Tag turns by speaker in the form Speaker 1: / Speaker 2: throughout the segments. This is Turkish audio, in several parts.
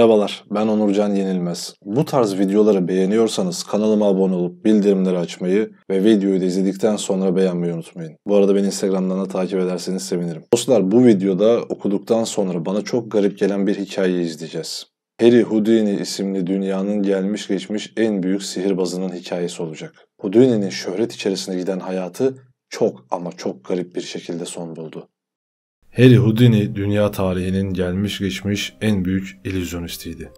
Speaker 1: Merhabalar, ben Onurcan Yenilmez. Bu tarz videoları beğeniyorsanız kanalıma abone olup bildirimleri açmayı ve videoyu da izledikten sonra beğenmeyi unutmayın. Bu arada beni Instagram'dan da takip ederseniz sevinirim. Dostlar bu videoda okuduktan sonra bana çok garip gelen bir hikayeyi izleyeceğiz. Harry Houdini isimli dünyanın gelmiş geçmiş en büyük sihirbazının hikayesi olacak. Houdini'nin şöhret içerisinde giden hayatı çok ama çok garip bir şekilde son buldu.
Speaker 2: Harry Houdini dünya tarihinin gelmiş geçmiş en büyük illüzyonistiydi.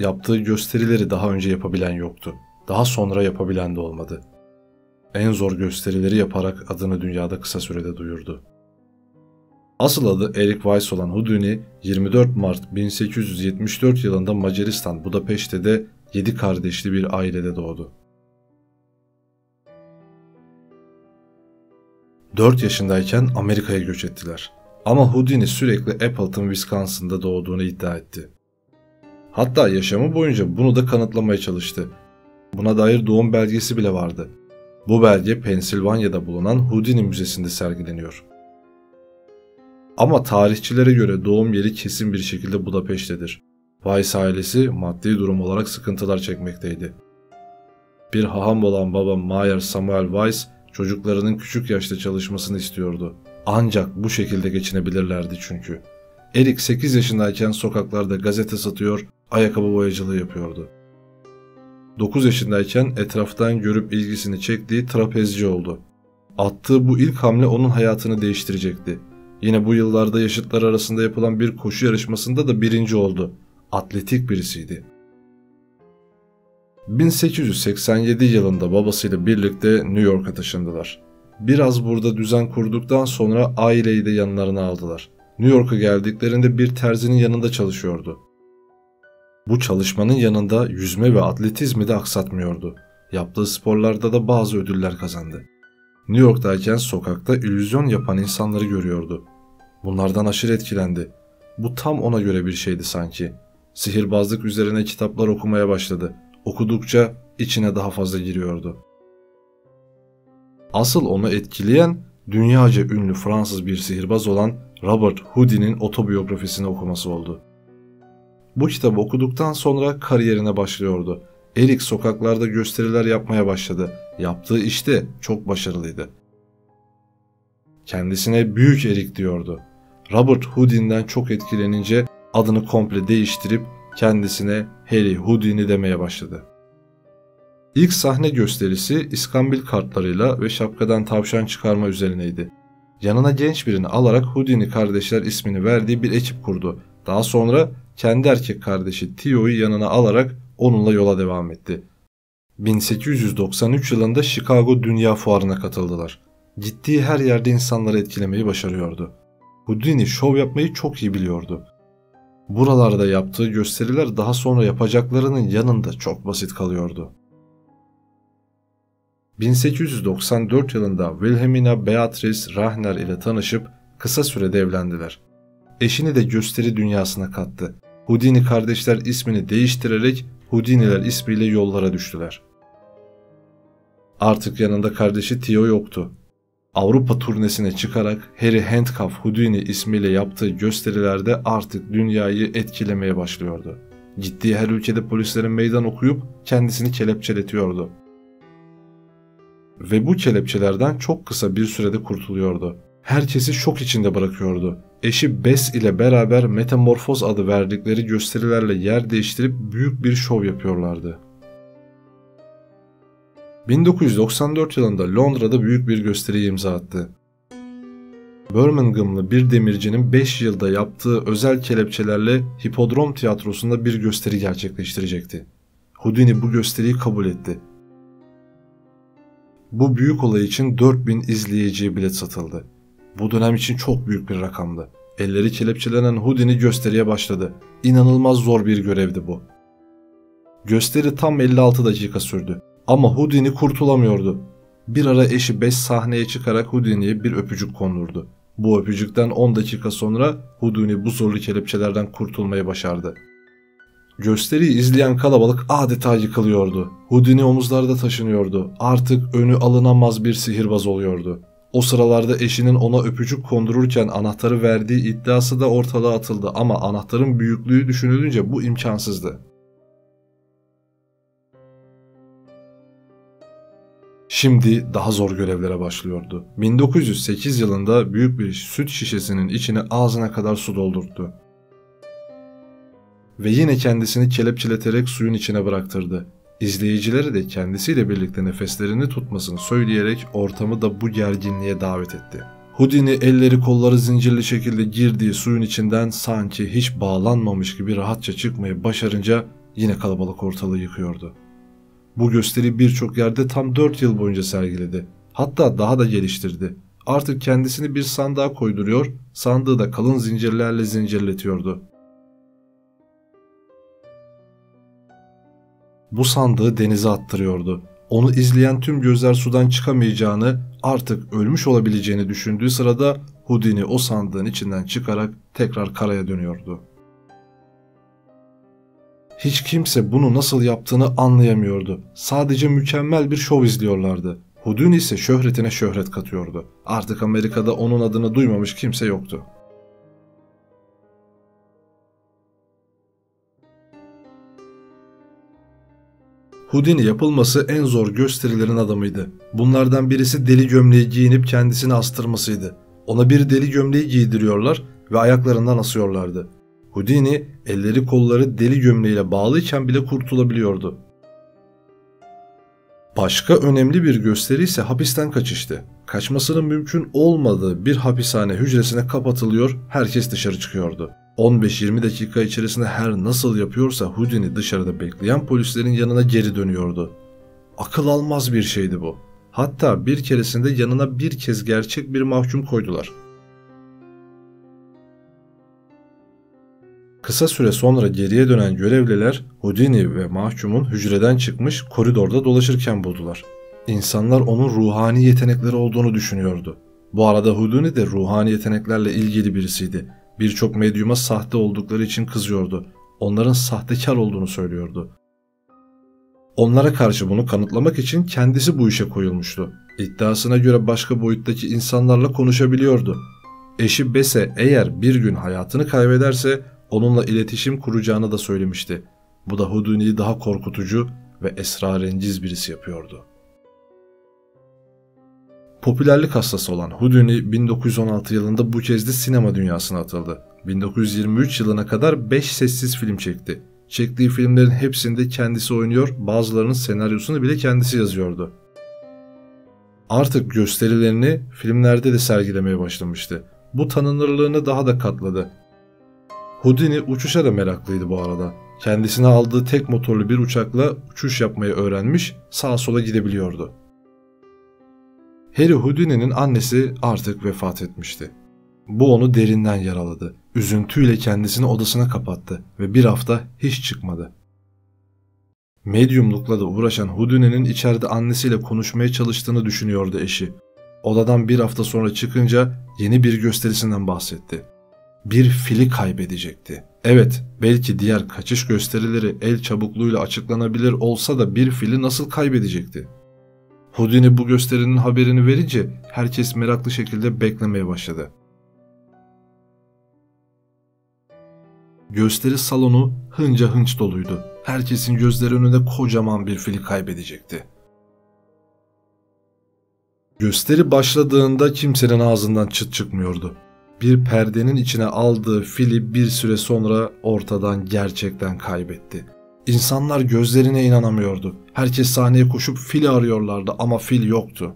Speaker 2: Yaptığı gösterileri daha önce yapabilen yoktu. Daha sonra yapabilen de olmadı. En zor gösterileri yaparak adını dünyada kısa sürede duyurdu. Asıl adı Eric Weiss olan Houdini 24 Mart 1874 yılında Macaristan Budapeşte'de 7 kardeşli bir ailede doğdu. 4 yaşındayken Amerika'ya göç ettiler. Ama Houdini sürekli Appleton, Wisconsin'da doğduğunu iddia etti. Hatta yaşamı boyunca bunu da kanıtlamaya çalıştı. Buna dair doğum belgesi bile vardı. Bu belge Pensilvanya'da bulunan Houdini Müzesi'nde sergileniyor. Ama tarihçilere göre doğum yeri kesin bir şekilde Budapeşte'dir. Weiss ailesi maddi durum olarak sıkıntılar çekmekteydi. Bir haham olan baba Mayer Samuel Weiss çocuklarının küçük yaşta çalışmasını istiyordu. Ancak bu şekilde geçinebilirlerdi çünkü. Erik 8 yaşındayken sokaklarda gazete satıyor, ayakkabı boyacılığı yapıyordu. 9 yaşındayken etraftan görüp ilgisini çektiği trapezci oldu. Attığı bu ilk hamle onun hayatını değiştirecekti. Yine bu yıllarda yaşıtlar arasında yapılan bir koşu yarışmasında da birinci oldu. Atletik birisiydi. 1887 yılında babasıyla birlikte New York'a taşındılar. Biraz burada düzen kurduktan sonra aileyi de yanlarına aldılar. New York'a geldiklerinde bir terzinin yanında çalışıyordu. Bu çalışmanın yanında yüzme ve atletizmi de aksatmıyordu. Yaptığı sporlarda da bazı ödüller kazandı. New York'tayken sokakta illüzyon yapan insanları görüyordu. Bunlardan aşırı etkilendi. Bu tam ona göre bir şeydi sanki. Sihirbazlık üzerine kitaplar okumaya başladı okudukça içine daha fazla giriyordu. Asıl onu etkileyen dünyaca ünlü Fransız bir sihirbaz olan Robert Houdin'in otobiyografisini okuması oldu. Bu kitabı okuduktan sonra kariyerine başlıyordu. Erik sokaklarda gösteriler yapmaya başladı. Yaptığı işte çok başarılıydı. Kendisine Büyük Erik diyordu. Robert Houdin'den çok etkilenince adını komple değiştirip kendisine Harry Houdini demeye başladı. İlk sahne gösterisi iskambil kartlarıyla ve şapkadan tavşan çıkarma üzerineydi. Yanına genç birini alarak Houdini kardeşler ismini verdiği bir ekip kurdu. Daha sonra kendi erkek kardeşi Tio'yu yanına alarak onunla yola devam etti. 1893 yılında Chicago Dünya Fuarı'na katıldılar. Gittiği her yerde insanları etkilemeyi başarıyordu. Houdini şov yapmayı çok iyi biliyordu. Buralarda yaptığı gösteriler daha sonra yapacaklarının yanında çok basit kalıyordu. 1894 yılında Wilhelmina Beatrice Rahner ile tanışıp kısa sürede evlendiler. Eşini de gösteri dünyasına kattı. Houdini kardeşler ismini değiştirerek Houdiniler ismiyle yollara düştüler. Artık yanında kardeşi Theo yoktu. Avrupa turnesine çıkarak Harry Handcuff Houdini ismiyle yaptığı gösterilerde artık dünyayı etkilemeye başlıyordu. Gittiği her ülkede polislerin meydan okuyup kendisini kelepçeletiyordu. Ve bu kelepçelerden çok kısa bir sürede kurtuluyordu. Herkesi şok içinde bırakıyordu. Eşi Bess ile beraber Metamorfoz adı verdikleri gösterilerle yer değiştirip büyük bir şov yapıyorlardı. 1994 yılında Londra'da büyük bir gösteriye imza attı. Birminghamlı bir demircinin 5 yılda yaptığı özel kelepçelerle Hipodrom Tiyatrosu'nda bir gösteri gerçekleştirecekti. Houdini bu gösteriyi kabul etti. Bu büyük olay için 4000 izleyiciye bilet satıldı. Bu dönem için çok büyük bir rakamdı. Elleri kelepçelenen Houdini gösteriye başladı. İnanılmaz zor bir görevdi bu. Gösteri tam 56 dakika sürdü. Ama Houdini kurtulamıyordu. Bir ara eşi Bess sahneye çıkarak Houdini'ye bir öpücük kondurdu. Bu öpücükten 10 dakika sonra Houdini bu zorlu kelepçelerden kurtulmayı başardı. Gösteriyi izleyen kalabalık adeta yıkılıyordu. Houdini omuzlarda taşınıyordu. Artık önü alınamaz bir sihirbaz oluyordu. O sıralarda eşinin ona öpücük kondururken anahtarı verdiği iddiası da ortalığa atıldı ama anahtarın büyüklüğü düşünülünce bu imkansızdı. Şimdi daha zor görevlere başlıyordu. 1908 yılında büyük bir süt şişesinin içine ağzına kadar su doldurdu. Ve yine kendisini kelepçeleterek suyun içine bıraktırdı. İzleyicileri de kendisiyle birlikte nefeslerini tutmasını söyleyerek ortamı da bu gerginliğe davet etti. Houdini elleri kolları zincirli şekilde girdiği suyun içinden sanki hiç bağlanmamış gibi rahatça çıkmayı başarınca yine kalabalık ortalığı yıkıyordu. Bu gösteri birçok yerde tam 4 yıl boyunca sergiledi. Hatta daha da geliştirdi. Artık kendisini bir sandığa koyduruyor, sandığı da kalın zincirlerle zincirletiyordu. Bu sandığı denize attırıyordu. Onu izleyen tüm gözler sudan çıkamayacağını, artık ölmüş olabileceğini düşündüğü sırada Houdini o sandığın içinden çıkarak tekrar karaya dönüyordu. Hiç kimse bunu nasıl yaptığını anlayamıyordu. Sadece mükemmel bir şov izliyorlardı. Houdini ise şöhretine şöhret katıyordu. Artık Amerika'da onun adını duymamış kimse yoktu. Houdini yapılması en zor gösterilerin adamıydı. Bunlardan birisi deli gömleği giyinip kendisini astırmasıydı. Ona bir deli gömleği giydiriyorlar ve ayaklarından asıyorlardı. Houdini elleri kolları deli gömleğiyle bağlıyken bile kurtulabiliyordu. Başka önemli bir gösteri ise hapisten kaçıştı. Kaçmasının mümkün olmadığı bir hapishane hücresine kapatılıyor, herkes dışarı çıkıyordu. 15-20 dakika içerisinde her nasıl yapıyorsa Houdini dışarıda bekleyen polislerin yanına geri dönüyordu. Akıl almaz bir şeydi bu. Hatta bir keresinde yanına bir kez gerçek bir mahkum koydular. Kısa süre sonra geriye dönen görevliler Houdini ve mahkumun hücreden çıkmış koridorda dolaşırken buldular. İnsanlar onun ruhani yetenekleri olduğunu düşünüyordu. Bu arada Houdini de ruhani yeteneklerle ilgili birisiydi. Birçok medyuma sahte oldukları için kızıyordu. Onların sahtekar olduğunu söylüyordu. Onlara karşı bunu kanıtlamak için kendisi bu işe koyulmuştu. İddiasına göre başka boyuttaki insanlarla konuşabiliyordu. Eşi Bese eğer bir gün hayatını kaybederse onunla iletişim kuracağını da söylemişti. Bu da Houdini'yi daha korkutucu ve esrarengiz birisi yapıyordu. Popülerlik hastası olan Houdini 1916 yılında bu kez de sinema dünyasına atıldı. 1923 yılına kadar 5 sessiz film çekti. Çektiği filmlerin hepsinde kendisi oynuyor, bazılarının senaryosunu bile kendisi yazıyordu. Artık gösterilerini filmlerde de sergilemeye başlamıştı. Bu tanınırlığını daha da katladı. Houdini uçuşa da meraklıydı bu arada. Kendisine aldığı tek motorlu bir uçakla uçuş yapmayı öğrenmiş, sağa sola gidebiliyordu. Harry Houdini'nin annesi artık vefat etmişti. Bu onu derinden yaraladı. Üzüntüyle kendisini odasına kapattı ve bir hafta hiç çıkmadı. Medyumlukla da uğraşan Houdini'nin içeride annesiyle konuşmaya çalıştığını düşünüyordu eşi. Odadan bir hafta sonra çıkınca yeni bir gösterisinden bahsetti. Bir fili kaybedecekti. Evet, belki diğer kaçış gösterileri el çabukluğuyla açıklanabilir olsa da bir fili nasıl kaybedecekti? Houdini bu gösterinin haberini verince herkes meraklı şekilde beklemeye başladı. Gösteri salonu hınca hınç doluydu. Herkesin gözleri önünde kocaman bir fili kaybedecekti. Gösteri başladığında kimsenin ağzından çıt çıkmıyordu. Bir perdenin içine aldığı fili bir süre sonra ortadan gerçekten kaybetti. İnsanlar gözlerine inanamıyordu. Herkes sahneye koşup fili arıyorlardı ama fil yoktu.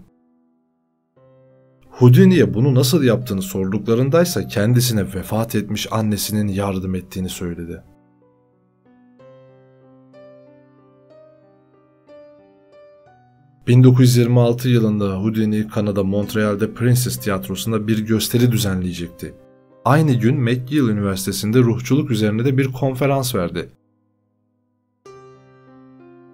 Speaker 2: Houdini'ye bunu nasıl yaptığını sorduklarındaysa kendisine vefat etmiş annesinin yardım ettiğini söyledi. ...1926 yılında Houdini Kanada Montreal'de Princess Tiyatrosu'nda bir gösteri düzenleyecekti. Aynı gün McGill Üniversitesi'nde ruhçuluk üzerine de bir konferans verdi.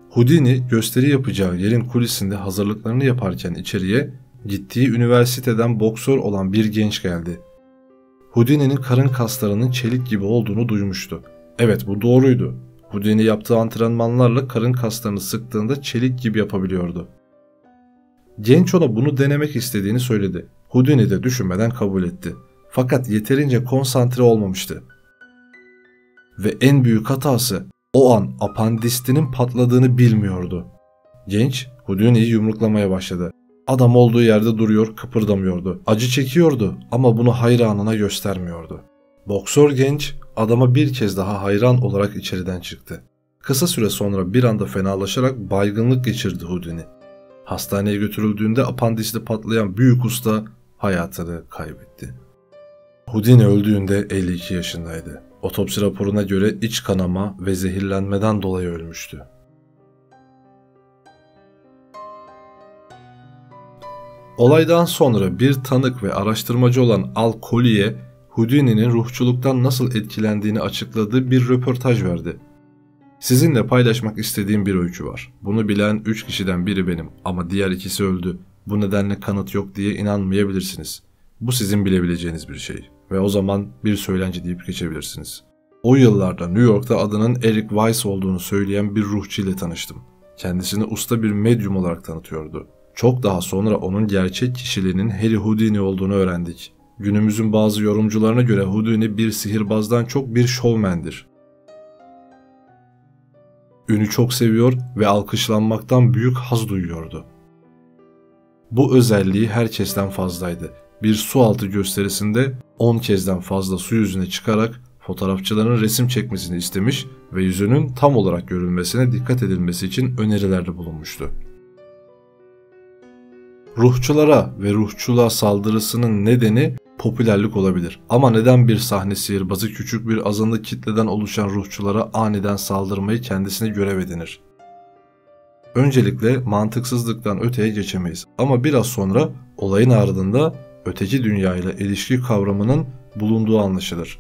Speaker 2: Houdini gösteri yapacağı yerin kulisinde hazırlıklarını yaparken içeriye gittiği üniversiteden boksör olan bir genç geldi. Houdini'nin karın kaslarının çelik gibi olduğunu duymuştu. Evet bu doğruydu. Houdini yaptığı antrenmanlarla karın kaslarını sıktığında çelik gibi yapabiliyordu. Genç ona bunu denemek istediğini söyledi. Houdini de düşünmeden kabul etti. Fakat yeterince konsantre olmamıştı. Ve en büyük hatası o an apandistinin patladığını bilmiyordu. Genç Houdini'yi yumruklamaya başladı. Adam olduğu yerde duruyor, kıpırdamıyordu. Acı çekiyordu ama bunu hayranına göstermiyordu. Boksör genç adama bir kez daha hayran olarak içeriden çıktı. Kısa süre sonra bir anda fenalaşarak baygınlık geçirdi Houdini. Hastaneye götürüldüğünde apandisli patlayan büyük usta hayatını kaybetti. Houdini öldüğünde 52 yaşındaydı. Otopsi raporuna göre iç kanama ve zehirlenmeden dolayı ölmüştü. Olaydan sonra bir tanık ve araştırmacı olan Al Collier, Houdini'nin ruhçuluktan nasıl etkilendiğini açıkladığı bir röportaj verdi. Sizinle paylaşmak istediğim bir öykü var. Bunu bilen 3 kişiden biri benim ama diğer ikisi öldü. Bu nedenle kanıt yok diye inanmayabilirsiniz. Bu sizin bilebileceğiniz bir şey ve o zaman bir söylenci deyip geçebilirsiniz. O yıllarda New York'ta adının Eric Weiss olduğunu söyleyen bir ruhçu ile tanıştım. Kendisini usta bir medyum olarak tanıtıyordu. Çok daha sonra onun gerçek kişiliğinin Harry Houdini olduğunu öğrendik. Günümüzün bazı yorumcularına göre Houdini bir sihirbazdan çok bir şovmendir. Ünü çok seviyor ve alkışlanmaktan büyük haz duyuyordu. Bu özelliği herkesten fazlaydı. Bir su altı gösterisinde 10 kezden fazla su yüzüne çıkarak fotoğrafçıların resim çekmesini istemiş ve yüzünün tam olarak görülmesine dikkat edilmesi için önerilerde bulunmuştu. Ruhçulara ve ruhçuluğa saldırısının nedeni popülerlik olabilir. Ama neden bir sahne sihirbazı küçük bir azınlık kitleden oluşan ruhçulara aniden saldırmayı kendisine görev edinir? Öncelikle mantıksızlıktan öteye geçemeyiz. Ama biraz sonra olayın ardında öteki dünya ile ilişki kavramının bulunduğu anlaşılır.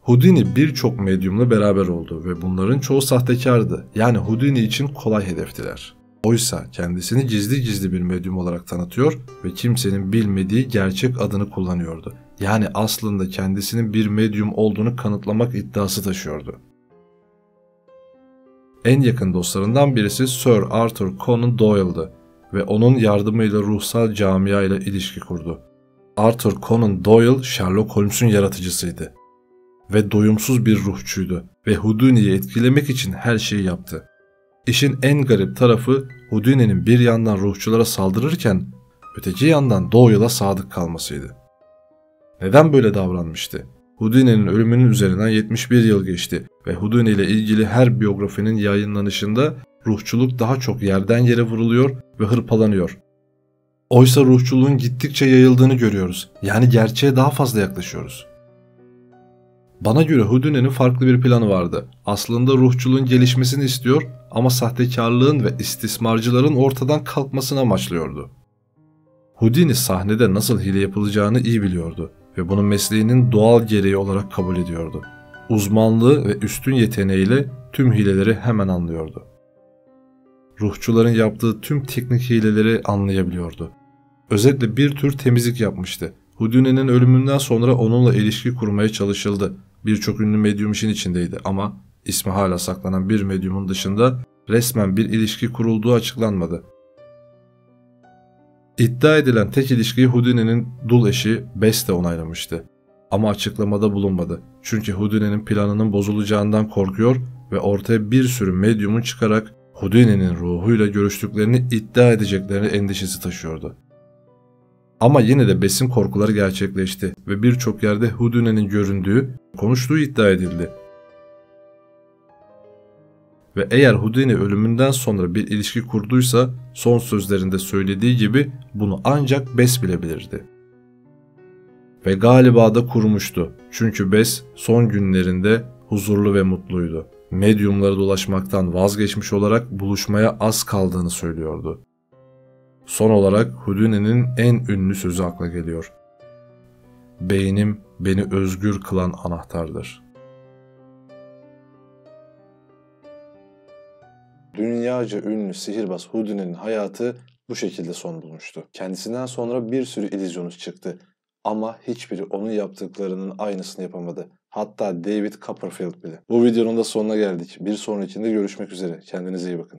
Speaker 2: Houdini birçok medyumla beraber oldu ve bunların çoğu sahtekardı. Yani Houdini için kolay hedeftiler. Oysa kendisini gizli gizli bir medyum olarak tanıtıyor ve kimsenin bilmediği gerçek adını kullanıyordu. Yani aslında kendisinin bir medyum olduğunu kanıtlamak iddiası taşıyordu. En yakın dostlarından birisi Sir Arthur Conan Doyle'dı ve onun yardımıyla ruhsal camia ile ilişki kurdu. Arthur Conan Doyle Sherlock Holmes'un yaratıcısıydı ve doyumsuz bir ruhçuydu ve Houdini'yi etkilemek için her şeyi yaptı. İşin en garip tarafı Houdini'nin bir yandan ruhçulara saldırırken öteki yandan Doyle'a sadık kalmasıydı. Neden böyle davranmıştı? Houdini'nin ölümünün üzerinden 71 yıl geçti ve Houdini ile ilgili her biyografinin yayınlanışında ruhçuluk daha çok yerden yere vuruluyor ve hırpalanıyor. Oysa ruhçuluğun gittikçe yayıldığını görüyoruz. Yani gerçeğe daha fazla yaklaşıyoruz. Bana göre Houdini'nin farklı bir planı vardı. Aslında ruhçuluğun gelişmesini istiyor ama sahtekarlığın ve istismarcıların ortadan kalkmasını amaçlıyordu. Houdini sahnede nasıl hile yapılacağını iyi biliyordu ve bunu mesleğinin doğal gereği olarak kabul ediyordu. Uzmanlığı ve üstün yeteneğiyle tüm hileleri hemen anlıyordu. Ruhçuların yaptığı tüm teknik hileleri anlayabiliyordu. Özetle bir tür temizlik yapmıştı. Houdini'nin ölümünden sonra onunla ilişki kurmaya çalışıldı. Birçok ünlü medyum işin içindeydi ama ismi hala saklanan bir medyumun dışında resmen bir ilişki kurulduğu açıklanmadı. İddia edilen tek ilişkiyi Houdini'nin dul eşi Bess de onaylamıştı. Ama açıklamada bulunmadı. Çünkü Houdini'nin planının bozulacağından korkuyor ve ortaya bir sürü medyumun çıkarak Houdini'nin ruhuyla görüştüklerini iddia edeceklerini endişesi taşıyordu. Ama yine de Bess'in korkuları gerçekleşti ve birçok yerde Houdini'nin göründüğü, konuştuğu iddia edildi. Ve eğer Houdini ölümünden sonra bir ilişki kurduysa son sözlerinde söylediği gibi bunu ancak Bess bilebilirdi. Ve galiba da kurmuştu. Çünkü Bess son günlerinde huzurlu ve mutluydu. Medyumları dolaşmaktan vazgeçmiş olarak buluşmaya az kaldığını söylüyordu. Son olarak Houdini'nin en ünlü sözü akla geliyor. Beynim beni özgür kılan anahtardır.
Speaker 1: Dünyaca ünlü sihirbaz Houdini'nin hayatı bu şekilde son bulmuştu. Kendisinden sonra bir sürü illüzyonist çıktı. Ama hiçbiri onun yaptıklarının aynısını yapamadı. Hatta David Copperfield bile. Bu videonun da sonuna geldik. Bir sonrakinde görüşmek üzere. Kendinize iyi bakın.